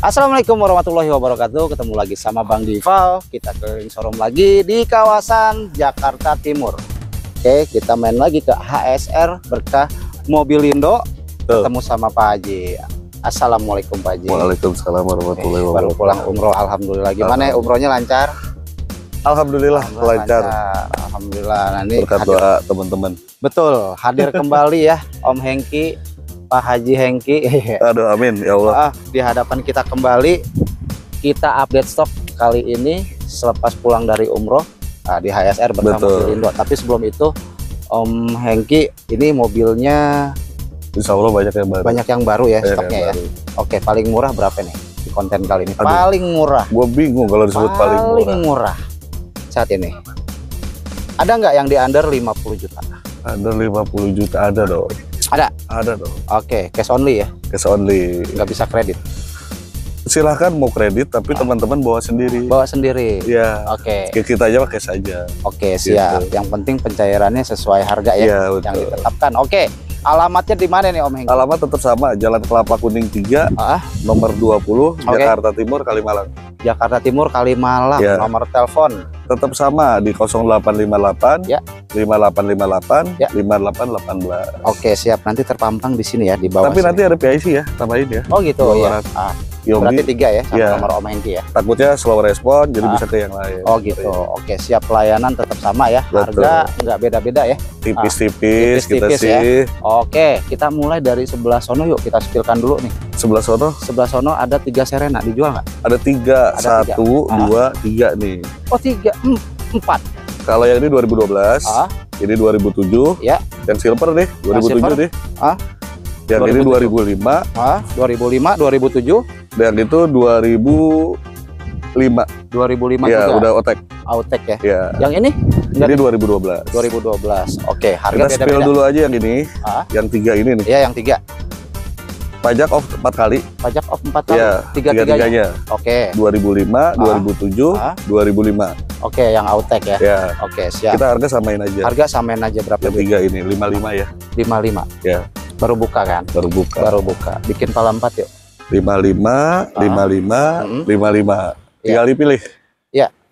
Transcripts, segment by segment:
Assalamualaikum warahmatullahi wabarakatuh. Ketemu lagi sama Bang Dival. Kita keliling showroom lagi di kawasan Jakarta Timur. Oke, kita main lagi ke HSR Berkah Mobilindo. Tuh. Ketemu sama Pak Haji. Assalamualaikum Pak Haji. Waalaikumsalam warahmatullahi baru wabarakatuh. pulang umroh, alhamdulillah. Gimana ya umrohnya lancar? Alhamdulillah lancar. Alhamdulillah. Nah, ini Berkat doa teman-teman. betul hadir kembali ya Om Hengki, Pak Haji Hengki. Aduh amin ya Allah. Ah, di hadapan kita kembali kita update stok kali ini selepas pulang dari umroh ah, di HSR bersama Betul. Mobil Indo. Tapi sebelum itu Om Hengki ini mobilnya Insya Allah banyak yang baru. banyak yang baru ya Banyak stoknya ya. baru. Oke, paling murah berapa nih di konten kali ini? Aduh. Paling murah. Gue bingung kalau disebut paling, murah. murah saat ini. Ada nggak yang di under 50 juta? Ada 50 juta ada dong. Ada? Ada dong. Oke, cash only ya, Cash only. nggak bisa kredit. Silahkan mau kredit tapi teman-teman bawa sendiri. Bawa sendiri. Iya. Oke, Kayak Kita aja pakai saja. oke siap. Gitu. Yang penting pencairannya sesuai harga ya. Yang betul. ditetapkan. Oke, alamatnya di mana nih Om Hengki? Alamat tetap sama, Jalan Kelapa Kuning 3, Ah, nomor 20, Oke. Jakarta Timur, Kalimalang. Jakarta Timur, Kalimalang. Iya. Nomor telepon. Tetap sama di 0858 Ya. 5858 Ya. 5818. Oke, siap. Nanti terpampang di sini ya di bawah. Tapi sini. nanti ada PIC ya, tambahin ya. Oh gitu Dua ya. Ah, Yogi berarti tiga ya sama Iya. nomor Om Hengki ya. takutnya slow respon jadi Ah. bisa ke yang lain. Oh gitu. Oke, siap pelayanan tetap sama ya. Betul. Harga nggak beda-beda ya. Tipis-tipis kita tipis-tipis ya. sih. Oke, kita mulai dari sebelah sono yuk. Kita spilkan dulu nih. Sebelah sono Sebelah sono ada tiga Serena dijual nggak? ada tiga, Ada satu, Ah. dua, tiga nih. Oh tiga, em, empat. Kalau yang ini 2012, Ah, ini 2007, Ya. yang silver nih 2007 silver. nih. Ah. Yang ini 2007. 2005, ah, 2005, 2007, dan itu 2005. 2005 Ya, juga. udah otek. Outtake ya. Ya. Yang ini Ini 2012. 2012. Oke, harga Kita spill beda-beda. dulu aja yang ini. Ah. Yang tiga ini nih. Ya, yang tiga. Pajak off 4 kali. Pajak off empat kali. Iya, Tiga-tiganya. tiga-tiganya. Oke. 2005, 2007, Ah. 2005. Oke, yang outtake ya. Ya. Oke, siap. Kita harga samain aja. Harga samain aja berapa? Yang tiga ini 55 ya. 55. Ya. Baru buka kan? Baru buka. Baru buka. Bikin pala 4 yuk. 55, 55, Mm-mm. 55. Iya. Tinggal dipilih.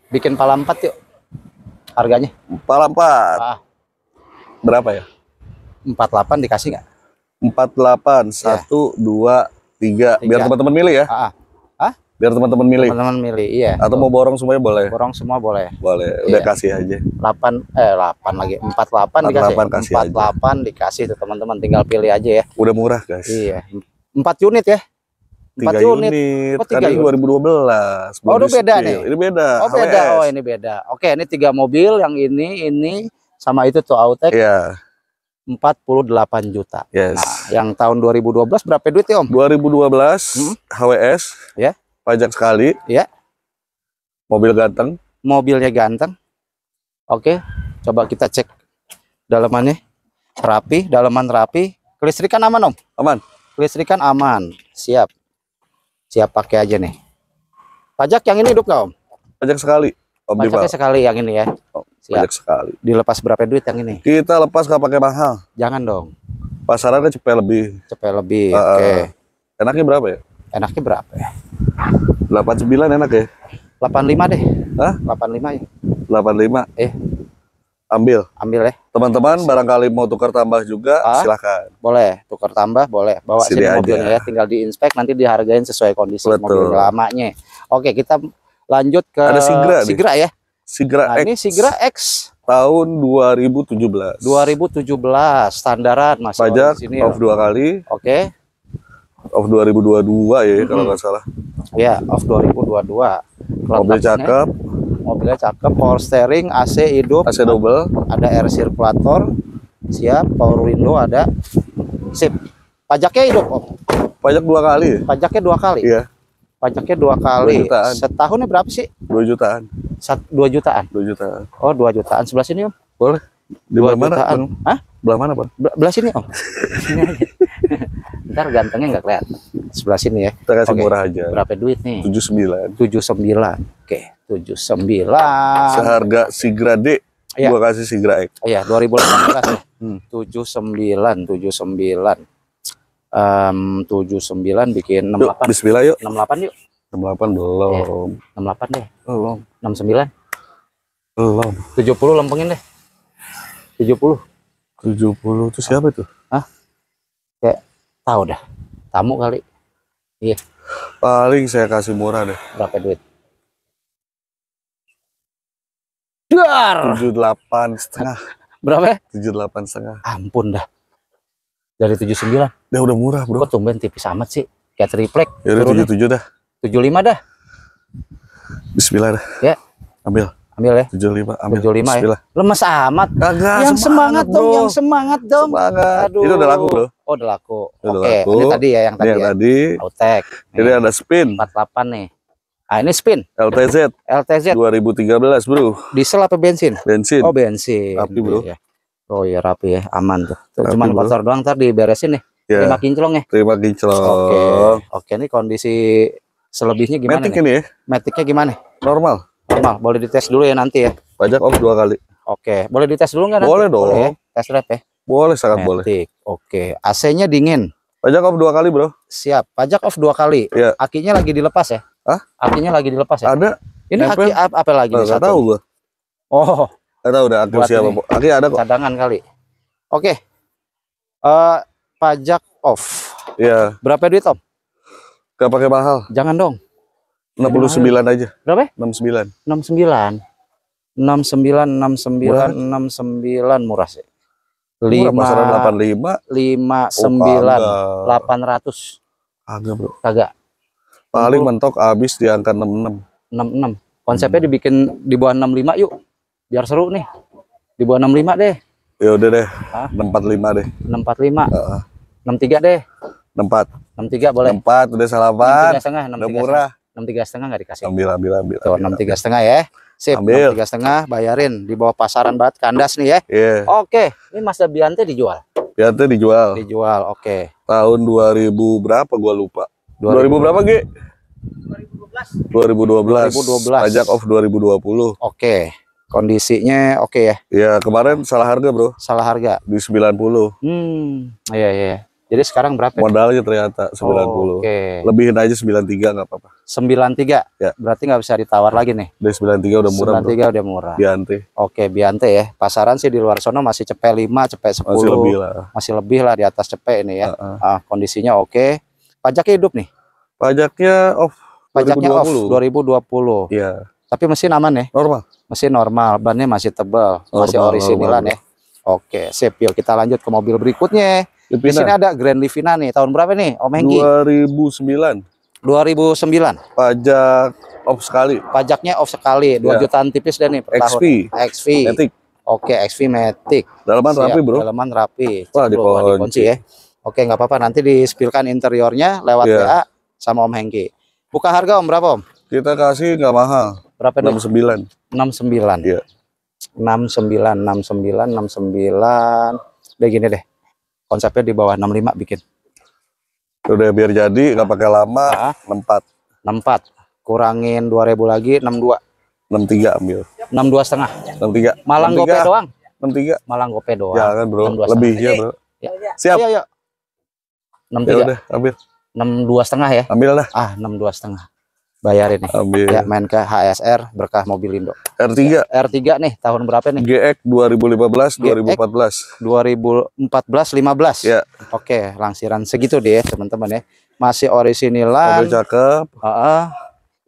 Bikin pala 4 yuk. Harganya Pala 4. Ah. Berapa ya? 48 dikasih nggak? 48, Ya. 1, 2, 3. Biar Tiga. teman-teman milih ya. Ah, ah. Biar teman-teman milih. teman-teman milih. Iya. Atau mau borong semuanya boleh. borong semua boleh. Boleh. Udah Iya. kasih aja. 8 eh 8 lagi. 48 dikasih. 48 kasih aja. 48 dikasih tuh teman-teman tinggal pilih aja ya. Udah murah, guys. Iya. 4 unit ya. 4 Tiga unit. unit. Oh, Kan tiga ini unit. 2012. Oh, udah beda nih. Ini beda. Oh beda. HWS. Oh ini beda. Oke, ini tiga mobil yang ini ini sama itu tuh Autek Iya. 48 juta. Yes. Nah, yang tahun 2012 berapa duit ya, Om? 2012 Hmm. HWS. Ya. Pajak sekali. Ya. Mobil ganteng. Mobilnya ganteng. Oke, coba kita cek dalamannya. Rapi, dalaman rapi. Kelistrikan aman, Om? Aman. Kelistrikan aman. Siap. Siap pakai aja nih. Pajak yang ini hidup nggak, Om? Pajak sekali. Om. Pajaknya sekali yang ini ya. Pajak sekali. Dilepas berapa duit yang ini? Kita lepas nggak pakai mahal. Jangan dong. Pasaran kan cepet lebih. Cepet lebih. Ah, Oke. ah. Enaknya berapa ya? Enaknya berapa ya? 89 enak ya? 85 deh. Hah? 85 ya. 85. Eh. Ambil. Ambil ya. Teman-teman barangkali mau tukar tambah juga Ah. silakan. Boleh. Tukar tambah boleh. Bawa Sini sini aja. mobilnya ya. Tinggal diinspek nanti dihargain sesuai kondisi Betul. mobil lamanya. Oke, kita lanjut ke Ada Sigra nih. Sigra ya. Sigra Nah, X ini Sigra X tahun 2017. 2017 standaran masih Pajak di sini. off ya. dua kali, Oke. off 2022 ya kalau Mm-mm. nggak salah. Ya, off 2022. Mobil cakep, Mobilnya cakep, power steering, AC hidup, AC double, ada air circulator, siap, power window ada. Sip. Pajaknya hidup, Om. pajak dua kali, Pajaknya dua kali. iya, Pajaknya dua kali. jutaan. Setahunnya berapa sih? 2 jutaan, Sat, dua jutaan. 2 jutaan. Oh, dua jutaan. Sebelah sini, Om. Boleh? Di Dua belah mana? jutaan. Bang? Hah? Belah mana, Bang? Be- Belah sini, Om. Sini aja. Ntar gantengnya nggak kelihatan. Sebelah sini ya. Kita kasih Oke. murah aja. Berapa duit nih? 79. 79. Oke, 79. Seharga Sigra D, Iya. gua kasih Sigra X. Iya, 2018 ya. Hmm. 79, 79. Em, 79 bikin Yuk, 68. bismillah yuk. 68 yuk. 68 belum. 68 deh. Belum. 69. Belum. 70 lempengin deh. 70. 70 itu siapa itu? Tahu dah. Tamu kali. Paling saya kasih murah deh. Berapa duit? Dar. 78 setengah. Berapa ya? 78 setengah. Ampun dah. Dari 79. Dia udah murah bro. Kok tumben tipis amat sih? Kayak triplek. Ya udah turunnya. 77 dah. 75 dah. Bismillah dah. Ya. Ambil. Ambil ya. 75. Ambil. 75 ya. Bismillah. Lemes amat. Kagak. yang semangat, dong, bro. yang semangat dong. Semangat. Aduh. Itu udah laku bro. Oh, udah laku. Udah Oke, laku. ini tadi ya yang Ini tadi yang ya. tadi. Autek. Ini ada spin. 48 nih. Ah, ini spin. LTZ LTZ 2013 bro. diesel apa bensin? Bensin. Oh, bensin. Rapi, bro. Iya. Oh iya rapi ya, aman tuh. Tuh Rapi, cuman bro. kotor doang ntar diberesin nih. Ya. Lima kinclong ya. Terima kinclong. Oke. Oke, ini kondisi selebihnya gimana Matic nih? ini ya. Maticnya gimana? Normal. Normal, boleh dites dulu ya nanti ya. Pajak off dua kali. Oke, boleh dites dulu nggak nanti? Boleh dong. ya? Tes drive ya. Boleh sangat boleh. Matic. Oke, AC-nya dingin. Pajak off dua kali bro. Siap. Pajak off dua kali. Iya. Akinya lagi dilepas ya? Hah? Akinya lagi dilepas ya? Ada. Ini nempel. aki apa, apa lagi Nggak tahu gua. Oh, Tahu udah Buat siapa. Aki ada kok. cadangan kali. Oke. Eh, pajak off. Iya. Berapa duit Om? Gak pakai mahal. Jangan dong. 69 aja. Berapa? 69. 69. 69 69 69 murah sih. Murah 5 pasaran 85. 59 Oh, kagak. 800 Kagak bro. kagak Paling mentok habis di angka 66. 66. Konsepnya Hmm. dibikin di bawah 65 yuk. Biar seru nih. Di bawah 65 deh. Ya udah deh. Hah? 645 deh. 645. Heeh. 63 deh. 64. 63 boleh. 64 udah salapan. 63 setengah, Udah murah. 63 setengah nggak dikasih. Ambil ambil ambil. Tuh, ambil. 63 setengah ya. Sip, Ambil. 63 setengah bayarin di bawah pasaran banget kandas nih ya. Iya. Oke, ini Mazda Biante dijual. Tuh dijual. Dijual, oke. Tahun 2000 berapa gua lupa. 2000 berapa, Ge? 2012. 2012. Pajak off 2020. Oke. Kondisinya oke ya. Ya, kemarin salah harga, Bro. Salah harga. Di 90. Hmm, iya iya. Jadi sekarang berapa? ya? Modalnya ternyata 90. Oke. Lebihin aja 93 nggak apa-apa. 93. Ya. Berarti nggak bisa ditawar lagi nih. Dari 93 udah murah, Bro. 93 udah murah. Biante. Oke, Biante ya. Pasaran sih di luar sono masih cepet 5, cepet 10. Masih lebih lah. Masih lebih lah di atas cepet ini ya. Heeh. Ah, kondisinya oke. Pajaknya hidup nih. Pajaknya off Pajaknya off 2020. 2020. Iya, Tapi mesin aman ya. normal. Mesin normal, bannya masih tebal, masih Normal, originalan normal. ya. Oke, sip. Yuk kita lanjut ke mobil berikutnya. Di sini Livina ada Grand Livina nih. Tahun berapa nih, Om Hengki? 2009. 2009. Pajak off sekali. Pajaknya off sekali, 2 Ya. jutaan tipis deh nih per XV. tahun. XV. Matic. Oke, XV Matic. Dalaman Siap, rapi, Bro. Dalaman rapi. Wah, dikunci. dikunci ya. Oke, nggak apa-apa. Nanti dispilkan interiornya lewat Iya. WA sama Om Hengki. Buka harga Om berapa Om? Kita kasih nggak mahal. Berapa nih? 69. 69. Iya. 69, 69, 69. Udah gini deh. Konsepnya di bawah 65 bikin. Udah biar jadi nggak pakai lama. Ah. 64. 64. Kurangin 2000 lagi 62. 63 ambil. 62 setengah. 63. Malang 63. gope doang. 63. Malang gope doang. Jangan, Bro. 62 Lebihnya, Bro. Ya. Siap. Ayo, ayo. Ya 63. udah, ambil. 62 setengah ya. Ambil dah. Ah, 62 setengah. Bayarin nih. Ambil. Ya, main ke HSR berkah mobil Indo. R3 R3 nih, tahun berapa nih? GX 2015 2014. 2014 15. Ya. Oke, langsiran segitu deh, teman-teman ya. Masih orisinilan. Mobil cakep. Heeh.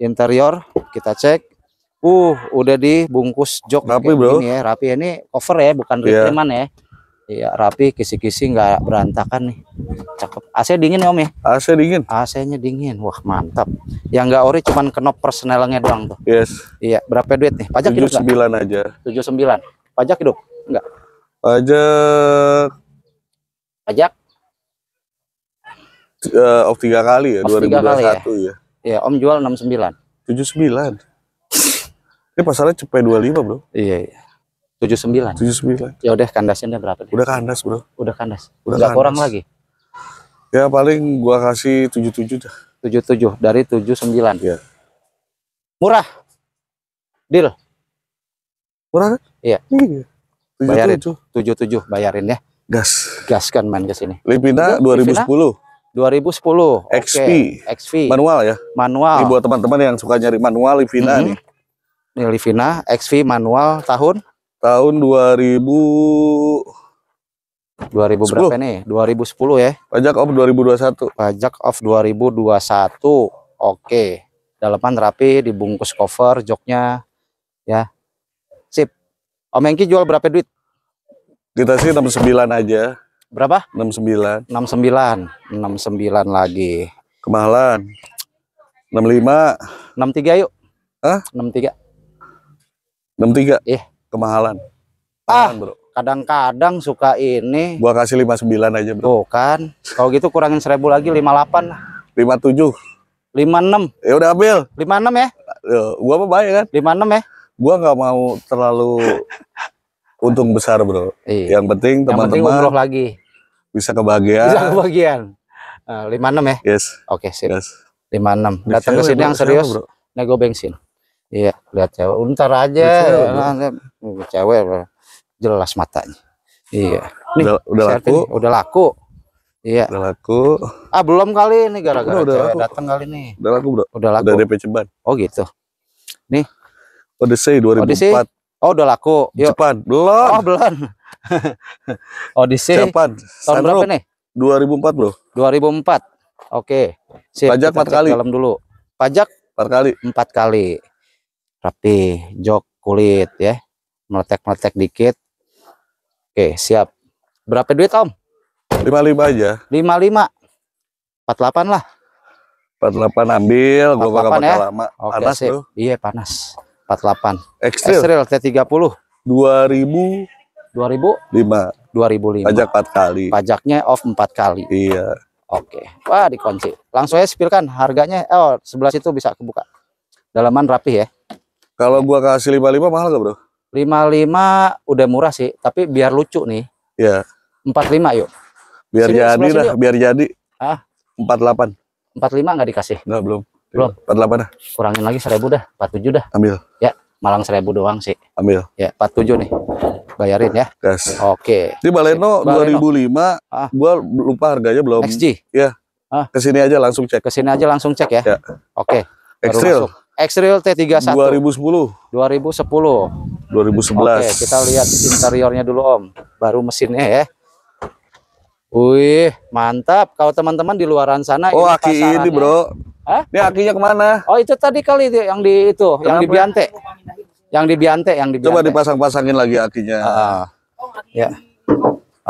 interior kita cek. Uh, udah dibungkus jok Rapi, bro. gini ya, rapi ini cover ya, bukan Iya. reklaman ya. Iya, rapi, kisi-kisi nggak berantakan nih. Cakep. AC dingin ya, Om ya? AC dingin. AC-nya dingin. Wah, mantap. Yang nggak ori cuman kenop persnelnya doang tuh. Yes. Iya, berapa duit nih? Pajak hidup nggak? 79 aja. 79. Pajak hidup? Enggak. Pajak Pajak? eh, off tiga kali ya, Off tiga kali 2021 ya. Ya, Om jual 69. 79. Ini pasarnya cepet 25, Bro. Iya, iya. 79. 79. Ya udah kandasin deh berapa deh? Udah kandas, Bro. Udah kandas. Udah Enggak kurang lagi. Ya paling gua kasih 77 dah. 77 dari 79. Iya. Murah. Deal. Murah kan? Iya. Iya. Bayarin. 77. 77 bayarin ya. Gas. Gaskan main ke sini. Livina Udah, 2010. 2010. Oke. XP. XV. Manual ya. Manual. Ini buat teman-teman yang suka nyari manual Livina Mhm. nih. Ini Livina XV manual tahun Tahun 2000 2000 berapa nih? 2010 ya. pajak om 2021. Pajak off 2021. Oke. Dalaman rapi, dibungkus cover, joknya ya. Sip. Om Hengki jual berapa duit? Kita sih 69 aja. Berapa? 69. 69. 69 lagi. Kemahalan. 65, 63 yuk. Hah? 63. 63. Ih. Kemahalan. Ah. Bro. Kadang-kadang suka ini. Gua kasih 59 aja, Bro. Tuh kan. Kalau gitu kurangin 1000 lagi 58 lah. 57. 56. Ya udah ambil. 56 ya? Ya, gua apa baik kan? 56 ya? Gua nggak mau terlalu untung besar, Bro. Iya. Yang penting penting umroh teman-teman lagi. bisa kebahagiaan. Bisa kebagian. Nah, 56 ya? Yes, Oke, sip. yes. 56. Datang ke sini yang serius, Bro? nego bensin. Iya, lihat cewek. Ntar aja. Cewek, nah, cewek jelas matanya. Iya. Nih, Udah, udah laku, nih, udah laku. Iya. udah laku, Ah, belum kali ini gara-gara Udah, udah cewek datang kali nih. udah laku, Bro. Udah laku. Udah DP ceban. Oh, gitu. Odyssey 2004. Odyssey? Oh, udah laku. Yuk. Jepang. Belum. Oh, belum. Odyssey Jepang. tahun berapa nih? 2004, Bro. 2004. Oke. Sip, Pajak empat kali. Dalam dulu. Pajak 4 kali. empat kali. Rapi, jok kulit ya. Meletek-meletek dikit. Oke, siap. Berapa duit, Om? 55 aja. 55. 48 lah. 48 ambil, gua bakal 48 ya. lama. Oke, Panas, sip. Bro. Iya, panas. 48. Ekstril Extrail T30 2005. 2000 2005. Pajak 4 kali. Pajaknya off 4 kali. Iya. Oke. Wah, dikunci. Langsung aja spilkan harganya. Oh, sebelah situ bisa kebuka. Dalaman rapi ya. Kalau gua kasih 55 mahal gak, Bro? 55 udah murah sih, tapi biar lucu nih. Iya. 45 yuk. Biar Sini, jadi sini, biar jadi. Ah. 48. 45 nggak dikasih. Enggak, belum. Belum. 48 dah. Kurangin lagi 1000 dah, 47 dah. Ambil, Malang 1000 doang sih. ambil. Ya, 47 nih. Bayarin ya. Gas. Oke. Di Baleno Baleno. 2005, Ah. gua lupa harganya belum. XG. Ke sini aja langsung cek. Ke sini aja langsung cek ya. Ya. Oke. baru Extrail T31 2010, 2010. 2011. Oke, kita lihat interiornya dulu Om. Baru mesinnya ya. Wih, mantap. Kalau teman-teman di luaran sana Oh, ini aki ini, pasarannya- Bro. Hah? Ini akinya ke mana? Oh, itu tadi kali itu yang di itu, yang di Kenapa? Biante. Yang di Biante, yang di Biante. Coba dipasang-pasangin lagi akinya. Ah, ya.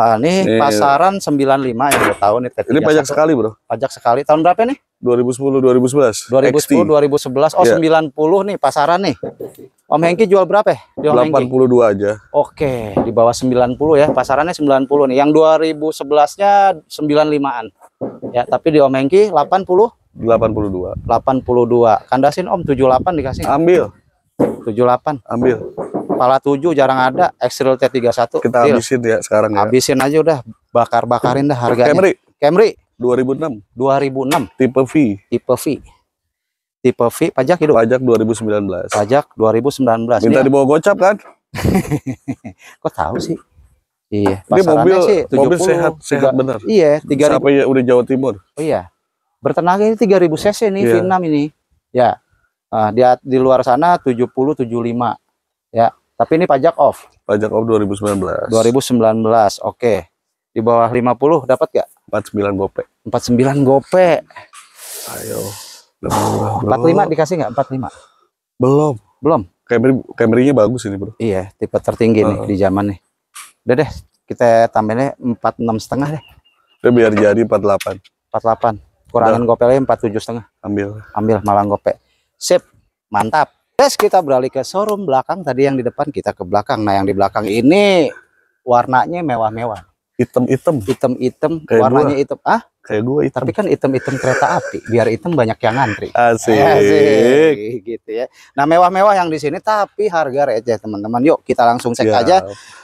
Ah, nih Nih. pasaran 95 yang udah tahu nih T31. Ini pajak sekali, Bro. Pajak sekali. Tahun berapa nih? 2010, 2011. 2010, 2011. Oh, Iya. 90 nih pasaran nih. Om Hengki jual berapa ya? Di Om Hengki? 82 aja. Oke, di bawah 90 ya. Pasarannya 90 nih. Yang 2011-nya 95-an. Ya, tapi di Om Hengki 80 82. 82. Kandasin Om 78 dikasih. Ambil, 78. ambil. Kepala 7 jarang ada. Extrail T31. Kita Deal. habisin ya sekarang ya. Habisin aja udah. Bakar-bakarin dah harganya. Camry Camry 2006, 2006 tipe V. tipe V. Tipe V pajak hidup. Pajak 2019. Pajak 2019. Minta Ini dibawa gocap kan? kok tahu sih? Iya, Ini mobil sih 70. mobil sehat, sehat tiga- bener. Iya, 3000 Sampai ya udah Jawa Timur. Oh iya. Bertenaga ini 3000 cc nih Iya. V6 ini. Ya. Ah, di di luar sana 70 75. Ya. Tapi ini pajak off Pajak om 2019. 2019. Oke. Di bawah 50 dapat gak? 49 gope. 49 gope. Ayo. Bro. 45 dikasih nggak? 45. Belum. Belum. Camry Camry-nya bagus ini, Bro. Iya, tipe tertinggi nih Heeh. di zaman nih. Udah deh, kita tambahinnya 46 setengah deh. Udah biar jadi 48. 48. Kurangan gopelnya 47 setengah. Ambil. ambil malang gope. Sip, mantap. Terus kita beralih ke showroom belakang tadi yang di depan kita ke belakang. Nah, yang di belakang ini warnanya mewah-mewah. Hitam-hitam Hitam-hitam, warnanya hitam. Ah, kayak gue hitam. tapi kan hitam-hitam kereta api. Biar hitam banyak yang ngantri. Asik. Asik, gitu ya. Nah, mewah-mewah yang di sini tapi harga receh, teman-teman. Yuk, kita langsung cek Siap. aja.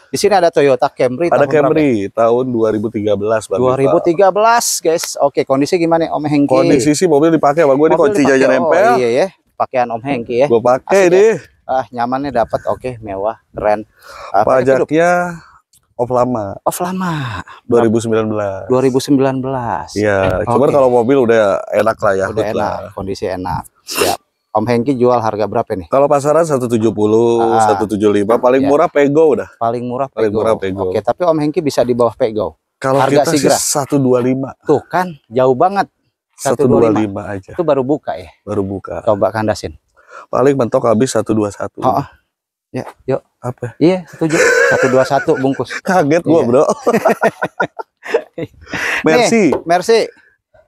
Di sini ada Toyota Camry Ada tahun berapa? Camry tahun 2013, Bang. 2013, guys. Oke, kondisi gimana Om Hengki? Kondisi sih mobil dipakai, Bang. Gue ini kunci jajan Oh, nempel. iya ya. Pakaian Om Hengki ya. Gue pakai ya. deh. ah nyamannya dapat oke mewah keren Ah. Pajaknya off lama Off lama. 2019. 2019. Iya, cuman Oke. kalau mobil udah enak lah ya. Udah enak, lah. kondisi enak. Siap. Om Hengki jual harga berapa nih? Kalau pasaran 170, Ah. 175, paling Iya. murah Pego udah. Paling murah Paling Pego. murah Pego. Oke, tapi Om Hengki bisa di bawah Pego. Kalau Harga kita sih Sigra. 125, Tuh kan, jauh banget. 125 aja Itu baru buka ya. baru buka. Coba kandasin. Paling mentok habis 121. Oh, oh. Ya, yuk. Apa? Iya, setuju. 121 bungkus. Kaget gua, Iya. Bro. Mercy, Mercy.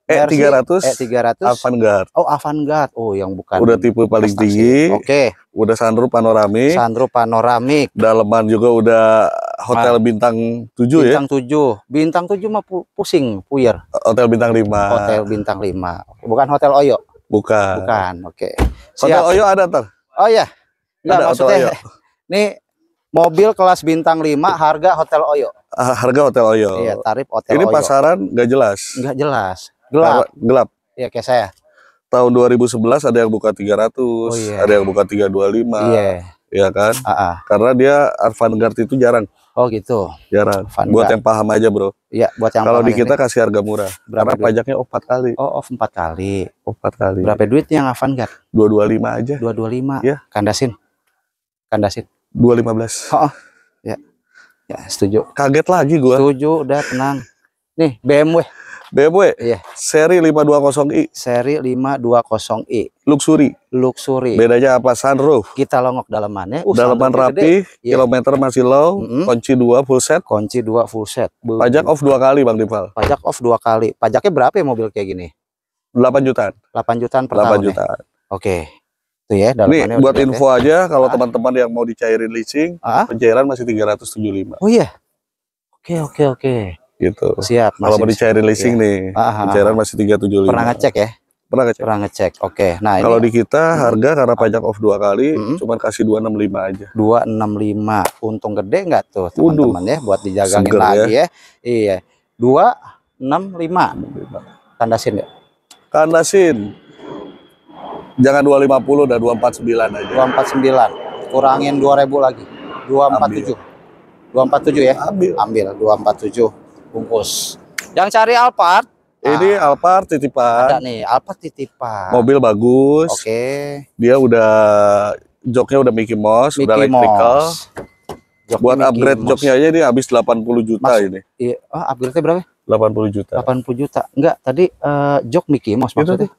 eh Mercy, 300, Eh 300. Avantgarde. Oh, Avantgarde. Oh, yang bukan. Udah tipe paling prestasi. tinggi, Oke, udah sunroof panoramik, sunroof panoramik. daleman juga udah hotel bintang 7 ya, Bintang 7. Bintang 7 mah pu- pusing, puyer. hotel bintang 5. Hotel bintang 5. Bukan Hotel Oyo, Bukan. bukan. Oke. Hotel Siap. Oyo ada ntar. Oh iya. Enggak Ada Hotel maksudnya. Oyo. Nih mobil kelas bintang 5 harga Hotel Oyo. Ah, Harga hotel Oyo. Iya, tarif Hotel Ini Oyo. pasaran nggak jelas. Enggak jelas. Gelap. Gelap. Iya kayak saya. Tahun 2011 ada yang buka 300, Oh, iya. ada yang buka 325, Iya. ya kan? Ah, ah. Karena dia Avantgarde itu jarang, Oh gitu. jarang. Avantgarde. Buat yang paham aja, Bro. Iya, buat yang Kalau di ya, kita Teh. kasih harga murah. Berapa Karena duit? pajaknya empat kali, Oh, off 4 kali. empat kali. Berapa duit yang Avantgarde? 225 aja, 225. Iya. Kandasin. Kandasin. 215. Ya, setuju. Kaget lagi gua. Setuju, udah tenang. Nih, BMW BMW Iya. seri 520i seri 520i luxury. luxury. Bedanya apa? Sunroof. Kita longok dalamannya. Uh, Dalaman sunroofnya gede. rapi, Iya. kilometer masih low, Mm-mm. kunci 2 full set, Kunci 2 full set. Bu- pajak off dua kali Bang Dival. pajak off dua kali. Pajaknya berapa ya mobil kayak gini? 8 jutaan. 8 jutaan per 8 tahun. ya? jutaan. Oke. Tuh ya, Nih buat info aja kalau Ah. teman-teman yang mau dicairin leasing, Ah? pencairan masih 375 ya. Oh iya. Oke, oke, oke. Gitu. Siap. Kalau mau dicairin leasing nih, Ah, ah, ah. pencairan masih 375. Pernah ngecek ya? Pernah ngecek. Pernah ngecek. Oke. Nah, Kalau di kita harga karena pajak off dua kali, Mm-mm. cuman kasih 265 aja. 265. Untung gede nggak tuh, teman-teman ya buat dijagangin Seger lagi ya. Iya. 265. Tandasin ya. Kandasin. Jangan 250 dan 249 aja. 249. Kurangin 2000 lagi. 247. 247 ya. Ambil. Ambil 247 bungkus. Yang cari Alphard Ini Alphard ada titipan, nih, Alphard titipan. mobil bagus. Oke. Dia udah joknya udah Mickey Mouse, udah Mickey electrical. Mouse. Joknya Buat Mickey upgrade Mouse. joknya aja ini habis 80 juta Mas- ini. Iya, oh, upgrade-nya berapa? 80 juta. 80 juta. Enggak, tadi eh, jok Mickey Mouse Itu maksudnya.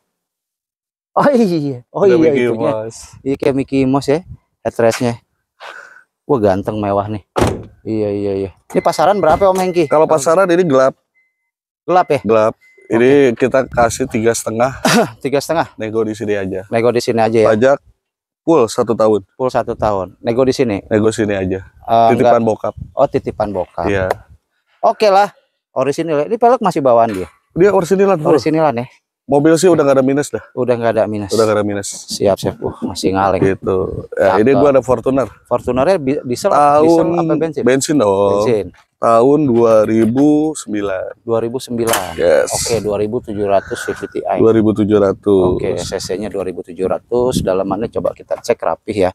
Oh iya. Oh Udah iya Mickey itunya. Mouse. Iya kayak Mickey Mouse ya. Headrestnya. Wah ganteng mewah nih. Iya iya iya. Ini pasaran berapa Om Hengki? Kalau pasaran ini gelap, gelap ya? gelap. Ini kita kasih tiga setengah, Tiga setengah. nego di sini aja. Nego di sini aja ya. Pajak full satu tahun, Full satu tahun. Nego di sini. nego sini aja. Eh, Titipan enggak- bokap. Oh titipan bokap. Iya. Oke lah. Orisinil. Ini pelek masih bawaan dia. Dia orsinilan full. Orisinilan ya. Mobil sih udah gak ada minus dah. Udah nggak ada minus. Udah gak ada minus. Siap siap. Uh, masih ngaleng. Gitu. Ya, ini gua ada Fortuner. Fortunernya bi- diesel, Tahun diesel apa bensin? bensin dong. Bensin. Tahun 2009. 2009. Yes. Oke, 2700 Swift Ti. 2700. Oke, cc-nya 2700, dalamannya coba kita cek rapih ya.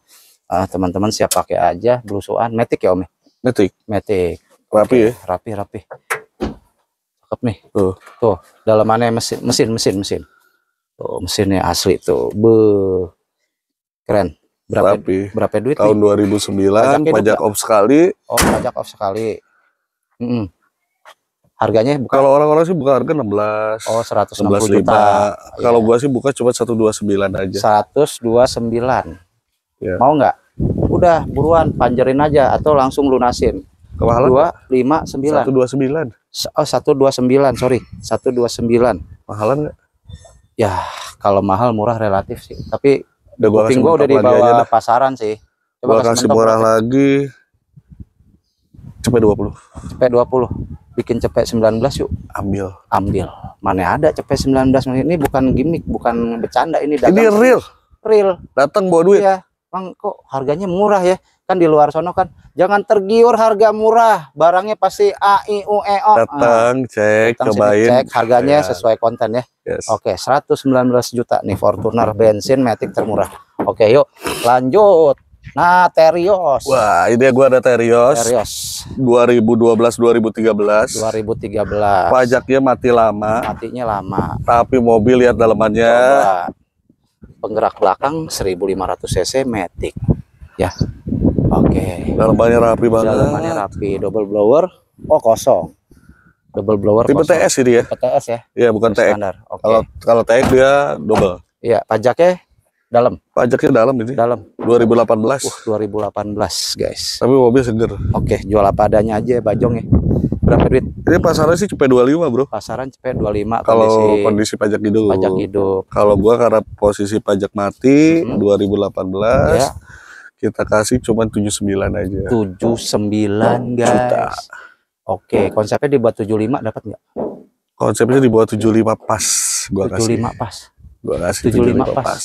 Ah, teman-teman siap pakai aja blusuan Matic ya Om. ya? Matic. Matic. Rapi ya. Rapi rapi. Cakep nih. Tuh. Tuh, dalamannya mesin mesin mesin mesin. Tuh, mesinnya asli tuh. Be. Keren. Berapa Rapi. berapa duit Tahun nih? 2009 Pajaknya pajak juga. off sekali. Oh, pajak off sekali. Mm-mm. Harganya bukan Kalau orang-orang sih buka harga 16. oh 160 11.5. juta. Kalau Iya. gua sih buka cuma 129 aja. 129. Ya. Mau nggak? Udah buruan panjerin aja atau langsung lunasin. Kemahalan Dua lima sembilan. 129. Oh satu dua sembilan sorry satu dua sembilan. Mahalan nggak? Ya kalau mahal murah relatif sih. Tapi Udah gua kuping kasih gua udah di bawah pasaran sih. Gua kasih murah lagi. Cepet 20. Cepet 20 bikin cepet 19 yuk Ambil. ambil. Mana ada cepet 19 ini bukan gimmick bukan bercanda ini Ini dagang real. real. Datang bawa duit. Iya, Bang kok harganya murah ya? Kan di luar sono kan jangan tergiur harga murah. Barangnya pasti A I U E O. Ah, Datang, cek, datang cobain. cek harganya Ya. sesuai konten ya. Yes. Oke, 119 juta nih Fortuner bensin Matic termurah. Oke, yuk lanjut. Nah, Terios. Wah, ini gua ada Terios, Terios 2012 2013. 2013. Pajaknya mati lama, Matinya lama. tapi mobil lihat dalamannya. Coba. Penggerak belakang 1500 cc Matic. Ya. Oke. Dalamannya rapi banget. Dalamannya rapi, double blower. Oh, kosong. Double blower Tipe kosong. TS ini ya. Tipe TS ya. Iya, bukan TX. Standar. Oke. Kalau kalau TX dia double. Iya, pajaknya dalam, Pajaknya dalam ini. dalam. 2018. Uh, 2018, guys. Tapi mobil seger. Oke, jual apa adanya aja Bajong ya. Berapa duit? Ini pasarannya sih cuma 25, Bro. Pasaran cepet 25 Kalau kondisi kondisi pajak hidup. pajak hidup. Kalau gua karena posisi pajak mati Mhm. 2018, Ya, kita kasih cuma 79 aja. 79 guys. Oke, konsepnya dibuat 75 dapat nggak? Konsepnya di bawah 75 pas gua kasih. 75 pas. Gua kasih 75 75 pas. pas.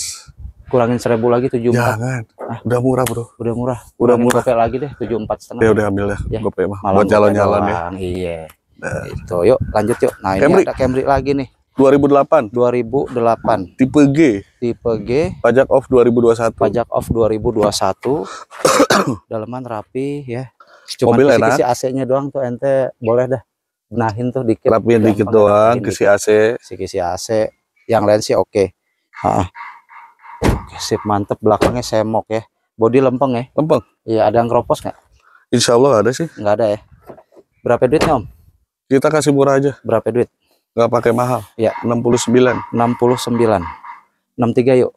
Kurangin 1000 lagi 74. Jangan. Udah murah, Bro. Udah murah. Udah Kurangin murah. gopay lagi deh 74 setengah. Ya udah ambil ya. Ya. Gue mah. Buat jalan-jalan ya. Iya. Nah. Itu, yuk lanjut yuk. Nah, ini Camry. ada Camry lagi nih. 2008 2008 tipe G? Tipe G. Pajak off 2021 pajak off 2021 dalaman rapi ya. Cuma Mobil kisi-kisi AC-nya doang tuh ente. Boleh dah. Benahin tuh dikit. Rapiin dikit doang kisi AC kisi-kisi AC yang lain sih oke. Ah. Oke, sip mantep. Belakangnya semok ya. Body lempeng ya. Lempeng? Iya ada yang keropos nggak? Insya Allah ada sih. Nggak ada ya. Berapa duitnya om? Kita kasih murah aja. Berapa duit nggak pakai mahal? Ya. 69 69 63 yuk.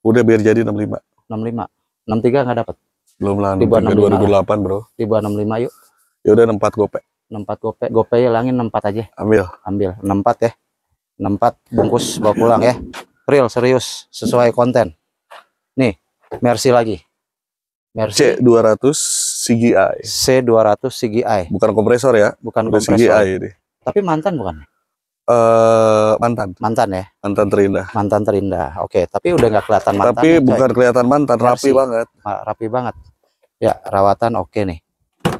Udah biar jadi 65 65 63 nggak dapat belum lah Di bawah 65 2008 bro. Di bawah 65 yuk. Ya udah 64 gope. 64 gope. Gope hilangin 64 aja. Ambil. Ambil. 64 ya. 64 bungkus bawa pulang ya. Real serius. Sesuai konten. Nih Mercy lagi. Mercy. C200 CGI C200 CGI bukan kompresor ya? Bukan udah kompresor. CGI ini. Tapi mantan bukan eh mantan. Mantan ya? Mantan terindah. Mantan terindah. Oke tapi udah nggak kelihatan mantan tapi bukan kelihatan mantan rapi Mercy. banget. Rapi banget. Ya rawatan oke nih.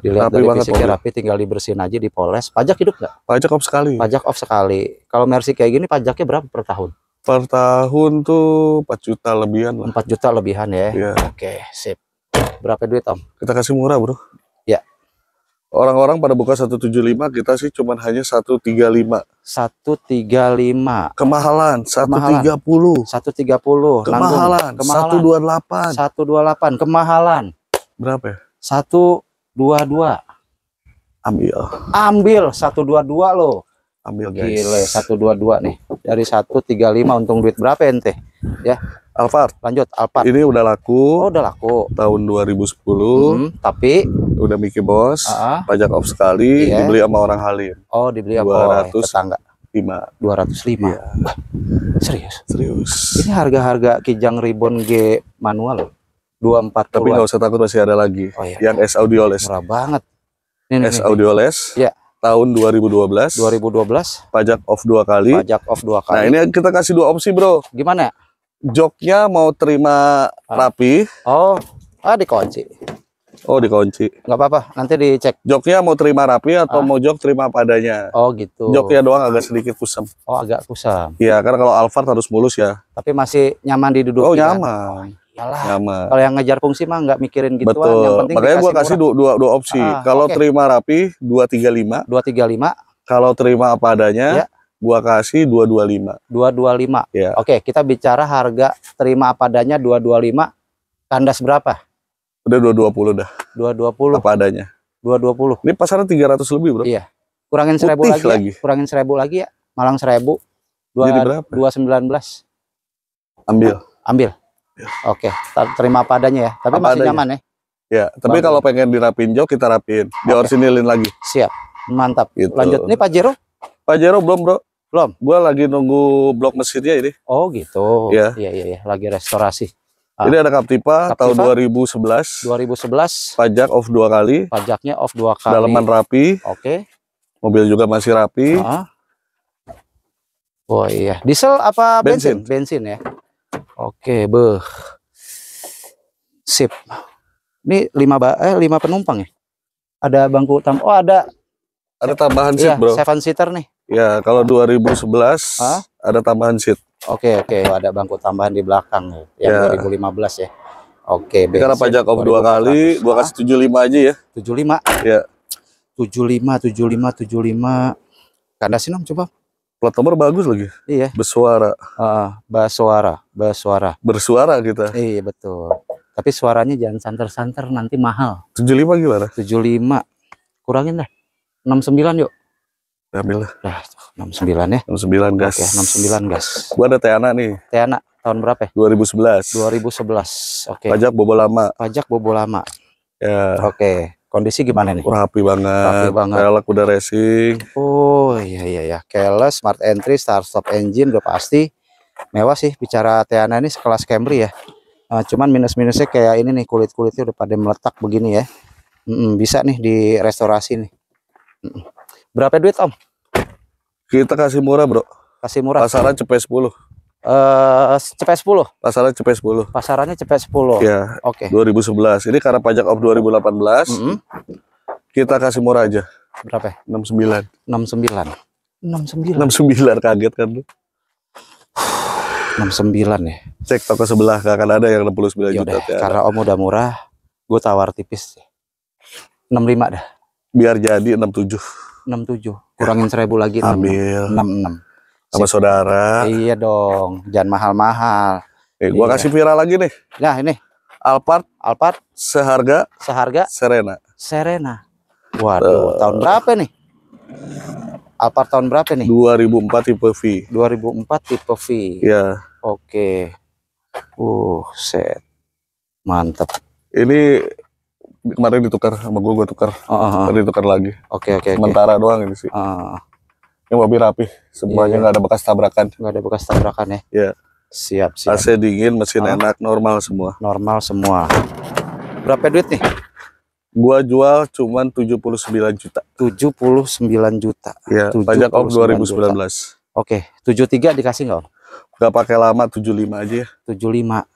Dilihat Rapi dari banget fisiknya rapi tinggal dibersihin aja dipoles. Pajak hidup nggak? Pajak off sekali. Pajak off sekali. Kalau Mercy kayak gini pajaknya berapa per tahun? Per tahun tuh 4 juta lebihan lah. 4 juta lebihan ya? Iya. oke sip. Berapa duit om? Kita kasih murah bro. Ya. Orang-orang pada buka 175 kita sih cuman hanya 135 135 kemahalan 130 130 kemahalan. Kemahalan 128 128 kemahalan. Berapa ya? 122 ambil. Ambil 122 loh. Ambil guys. gile 122 nih. Dari 135 untung duit berapa ente Alphard lanjut Alphard. Ini udah laku. Oh udah laku. Tahun 2010 Hmm, tapi? Udah Mickey Bos ah, pajak off sekali Iya. dibeli sama orang Halim. Oh dibeli apa 200. tetangga. 5 205 Iya. Wah, serius? Serius. Ini harga-harga Kijang Ribbon G manual loh. 240 tapi nggak usah takut masih ada lagi. Oh iya. Yang S Audioles murah banget. Ini, S Audioles Iya. tahun 2012 2012 pajak off dua kali. Pajak off dua nah kali ini kita kasih dua opsi bro. Gimana joknya mau terima Ah. rapi. Oh ah dikunci. Oh dikunci. Nggak apa-apa nanti dicek. Joknya mau terima rapi atau Ah. mau jok terima padanya? Oh gitu. Joknya doang agak sedikit kusam. Oh agak kusam. Iya karena kalau Alphard harus mulus ya. Tapi masih nyaman diduduki oh kan? nyaman. Iyalah. Nyaman. Kalau yang ngejar fungsi mah nggak mikirin gituan. Yang betul. penting makanya gua kasih dua, dua, dua opsi. Ah, kalau oke. terima rapi 235 235 kalau terima apa adanya Ya. Gua kasih 225 225 Ya. oke kita bicara harga terima apa adanya 225 kandas berapa? Udah 220 dah. 220 apa adanya. 220 ini pasaran 300 lebih bro. Iya. kurangin seribu Putih lagi, ya. lagi. kurangin seribu lagi ya. Malang seribu. Dua Jadi berapa? dua sembilan belas. Ambil. Ambil. Oke terima apa adanya ya. Tapi Ya. Apa masih adanya. nyaman ya? Ya tapi Bagus. kalau pengen dirapin jok kita rapin. Diorsinilin lagi. Siap. Mantap. Gitu. lanjut. Ini Pajero Pak Jero belum bro Belum? gua lagi nunggu blok mesinnya ini oh gitu. Iya. iya iya, iya. lagi restorasi. Ah. ini ada Captiva, Captiva. tahun 2011 2011 pajak off dua kali. Pajaknya off dua kali. Dalaman rapi. Oke. Mobil juga masih rapi. Ah. oh iya. Diesel apa bensin. Bensin. bensin ya? Oke beh. Sip. Ini lima ba eh lima penumpang ya? Ada bangku tam oh ada ada tambahan iya seat bro. seven seater nih ya kalau 2011 Hah? ada tambahan seat Oke oke ada bangku tambahan di belakang nih, yang Ya. 2015 ya. Oke, Ini karena pajak off dua 2400. kali, gua kasih 75 aja ya. 75. Ya. 75, 75, 75. Kandasin om coba. Plat nomor bagus lagi. Iya. Bersuara. Uh, bahas suara, bahas suara. Bersuara kita. Iya betul. Tapi suaranya jangan santer-santer nanti mahal. 75 gimana? 75. Kurangin dah. 69 yuk. Ambil lah. Dah, 69 ya. 69 gas. Oke, 69 gas. Gua ada Teana nih, Teana tahun berapa ya? 2011. 2011. Oke. Pajak bobo lama. Pajak bobo lama. Ya, Oke. Kondisi gimana nih? rapi banget. Rapi banget. Velg udah racing. Oh iya iya ya. Keyless, smart entry, start stop engine udah pasti. Mewah sih bicara Teana ini sekelas Camry ya. Eh, cuman minus-minusnya kayak ini nih kulit-kulitnya udah pada meletak begini ya. Mm-mm, bisa nih di restorasi nih. Mm-mm. Berapa duit Om? Kita kasih murah, Bro. Kasih murah. Pasaran cepet 10. Eh cepet 10. Pasaran cepet 10. Pasarannya cepet 10. Ya, Oke. 2011. Ini karena pajak off 2018, Mm-mm. kita kasih murah aja. Berapa ya? 69. 69. 69. 69 kaget kan lu. 69 ya. Cek toko sebelah gak akan ada yang 69 Ya juta. Tiana. karena Om udah murah, gue tawar tipis. 65 dah. Biar jadi 67. 67. Kurangin 1000 lagi 66. Ambil 66. sama saudara. Iya dong, jangan mahal-mahal. Eh, gua Iya. kasih viral lagi nih. Nah ini Alphard Alphard seharga seharga Serena. Serena. Waduh, tahun berapa nih? Alphard tahun berapa nih? 2004 tipe V. 2004 tipe V. Ya, Oke. Uh, set. Mantap. ini kemarin ditukar sama gua, gua tukar. Oh, oh, oh. Tadi ditukar lagi. Oke, oke, oke. Sementara doang ini sih. Ah, Ini mobil rapi. Semuanya Iya, nggak ada bekas tabrakan. nggak ada bekas tabrakan ya? Iya. Siap, siap. AC dingin, mesin Ah. enak, normal semua. Normal semua. Berapa duit nih? Gua jual cuman 79 juta. 79 juta. Ya, 79 pajak juta. 2019. Oke, 73 dikasih nggak Om? Gak pakai lama 75 aja ya. 75.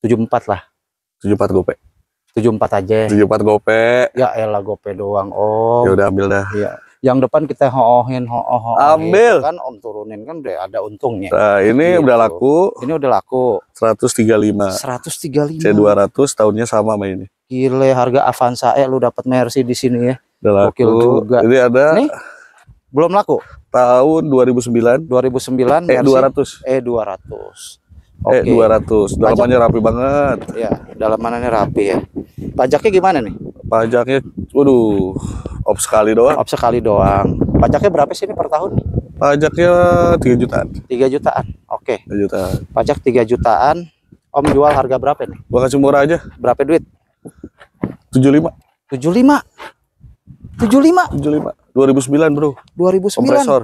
74 lah. 74 gope. 74 aja. 74 gope. Ya elah gope doang Om. Ya udah ambil dah. Iya. Yang depan kita hoohin hooh hooh. Ambil. Kan Om turunin kan udah ada untungnya. Nah, ini Gitu. udah laku Ini udah laku 135. 135. C200 tahunnya sama sama ini. Gile harga Avanza E lu dapat Mercy di sini ya. Udah laku. Gokil juga. Ini ada Nih. Belum laku. tahun 2009 2009 eh 200. E 200. Eh Oke. 200. Dalamannya rapi banget. Ya, dalamannya rapi ya. Pajaknya gimana nih? Pajaknya waduh, op sekali doang. Op sekali doang. Pajaknya berapa sih ini per tahun? Pajaknya 3 jutaan. 3 jutaan. Oke. 3 jutaan. Pajak 3 jutaan. Om jual harga berapa nih? Gua kasih murah aja. Berapa duit? 75. 75. 75 75. 2009, Bro. 2009. Kompresor.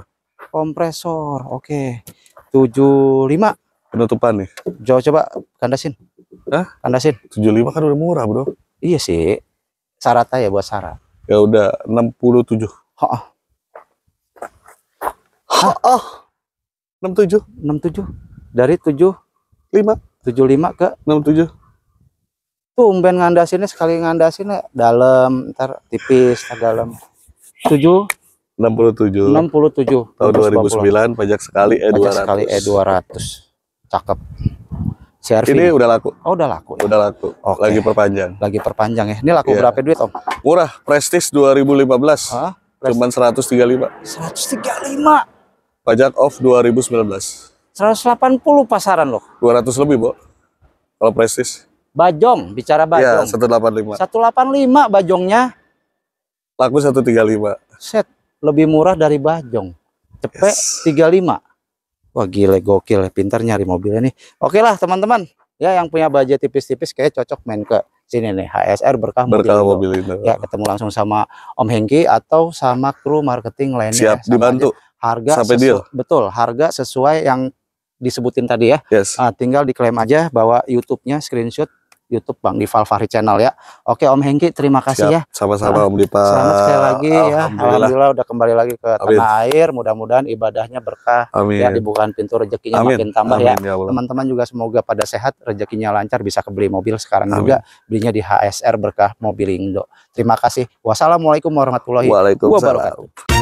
Kompresor. Oke. 75. Penutupan nih. Coba coba kandasin. Hah? Kandasin. 75 kan udah murah, Bro. Iya sih. Syarat aja buat syarat. Ya udah 67. Heeh. Oh, 67. 67 dari 7 5 75 ke 67. tumben ngandasinnya sekali ngandasinnya dalam ntar tipis ntar dalam 7 67. 67 Tahun Bagus, 2009 pajak sekali E200. pajak sekali E E200 cakep CRV Ini udah laku, oh udah laku ya? udah laku. Oke. Lagi perpanjang. lagi perpanjang ya ini laku Iya. berapa duit om Murah, Prestige 2015. Hah? Cuman 135. 135 Pajak off 2019. 180 pasaran loh 200 lebih, Bo. Kalau Prestige. bajong bicara Ya, bajong 185. 185 bajongnya Laku 135. set lebih murah dari bajong cepet Yes. 35 wah gile gokil ya pintar nyari mobilnya nih oke lah teman-teman ya yang punya budget tipis-tipis kayak cocok main ke sini nih HSR berkah Berkah Mobil mobil itu. ya ketemu langsung sama Om Hengki atau sama kru marketing lainnya Siap sama dibantu. aja. harga Sampai deal. betul harga sesuai yang disebutin tadi ya Yes. Ah, tinggal diklaim aja bahwa YouTube-nya screenshot YouTube Bang di Fahri Channel ya oke Om Hengki terima kasih ya Siap. Sama-sama Om Dipa. Selamat sekali lagi ya. Alhamdulillah. Alhamdulillah udah kembali lagi ke Amin. tanah air. Mudah-mudahan ibadahnya berkah Amin. ya dibukakan pintu rezekinya Amin. makin tambah Amin, ya. ya Allah. Teman-teman juga semoga pada sehat, rezekinya lancar bisa kebeli mobil sekarang Amin. juga belinya di HSR Berkah Mobil Indo. Terima kasih. Wassalamualaikum warahmatullahi wabarakatuh.